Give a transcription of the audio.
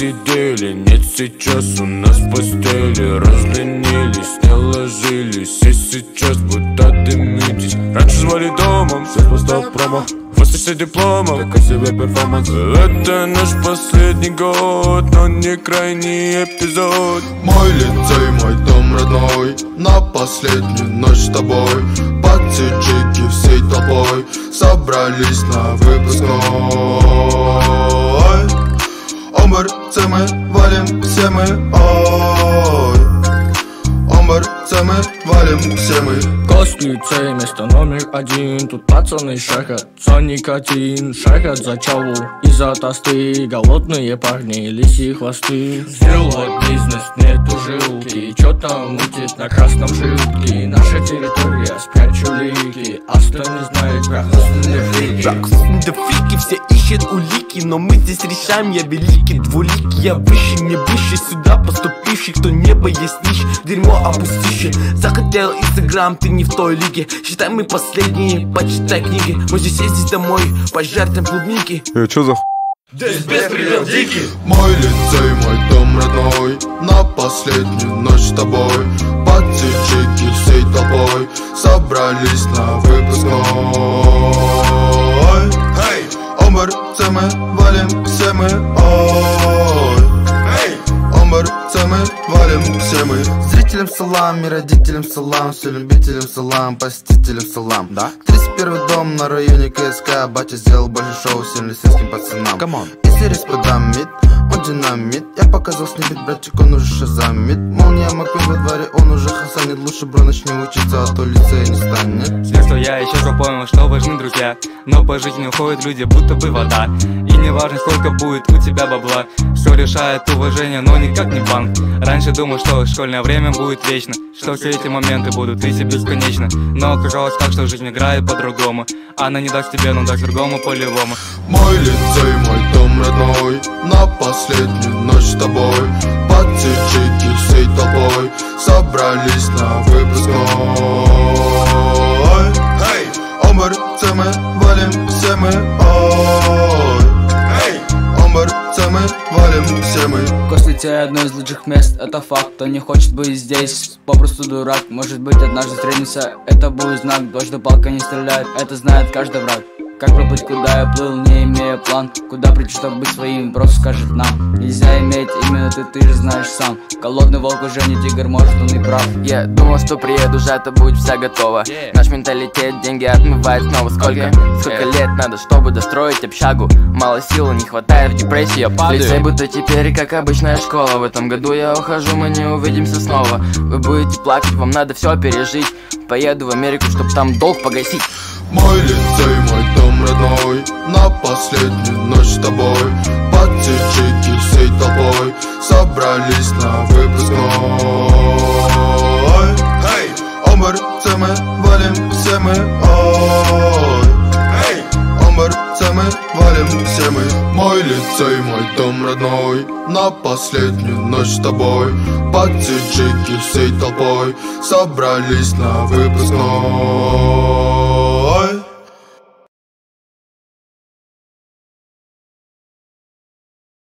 сидели Нет, сейчас у нас постели. Разленились, не ложились И сейчас будто дымитесь Раньше звали домом, сейчас постав промо. Диплома, как о себе перформанс. Это наш последний год, но не крайний эпизод. Мой лицей, мой дом родной На последнюю ночь с тобой. Пацифики всей толпой Собрались на выпускной ОМРЦ мы валим все мы, ой. ОМРЦ мы валим все мы Костюцей, место номер один. Тут пацаны шахат за никотин Шахат за чалу и за тосты Голодные парни, лиси хвосты Сделать бизнес, нету жилки Чё там мутит на красном жилке Наша территория, спрячу лики Аста не знает про хостинг Так, да фрики все ищут улики Но мы здесь решаем, я великий двуликий Я выше, не выше сюда поступивший Кто небо есть нищ, дерьмо опустивший. Захотел инстаграм, ты не в той лиге. Считай мы последние, почитай книги. Мы здесь ездить домой, пожертвуем клубники Э, чё за. Здесь беспредел дикий. Мой лицей, мой дом родной. На последнюю ночь с тобой. Пацифики всей толпой. Собрались на выпускной валим все мы. Зрителям салам и родителям салам Все любителям салам, посетителям салам. Да? 31 дом на районе КСК Батя сделал больше шоу всем лицейским пацанам. Come on Если рис подамит, он динамит. Я показал снимет, братчик, он уже шазамит. Молния Маквин во дворе, он уже хасанит. Лучше бро начни учиться, а то лицея не станет. С детства я еще запомнил, что важны друзья. Но по жизни уходят люди, будто бы вода не важно, сколько будет у тебя бабла. Все решает уважение, но никак не банк. Раньше думал, что школьное время будет вечно Что все эти моменты будут идти бесконечно. Но оказалось так, что жизнь играет по-другому. Она не даст тебе, но даст другому полевому Мой лицей, мой дом родной На последнюю ночь с тобой. Пацифики всей толпой Собрались на выпускной. ОМРЦ мы валим все мы, мы Кослите одно из лучших мест, это факт. Кто не хочет быть здесь, попросту дурак. Может быть однажды встретимся, это будет знак. Дождь да палка не стреляет, это знает каждый враг как проплыть, куда я плыл, не имея план? Куда прийти, чтобы быть своим, просто скажет нам. Нельзя иметь именно ты, ты же знаешь сам. Голодный волк уже не тигр, может он и прав. Я думал, что приеду, сжато будет вся готова. Наш менталитет деньги отмывает снова Сколько, сколько? Лет надо, чтобы достроить общагу? Мало сил, не хватает, в депрессии я падаю. Лицей будто теперь, как обычная школа. В этом году я ухожу, мы не увидимся снова. Вы будете плакать, вам надо все пережить. Поеду в Америку, чтоб там долг погасить Мой лицей, мой дом родной На последнюю ночь с тобой. Пацифики всей толпой Собрались на выпускной. ОМРЦ мы валим все мы, ой. ОМРЦ мы валим все мы Мой лицей, мой дом родной На последнюю ночь с тобой. Пацифики всей толпой Собрались на выпускной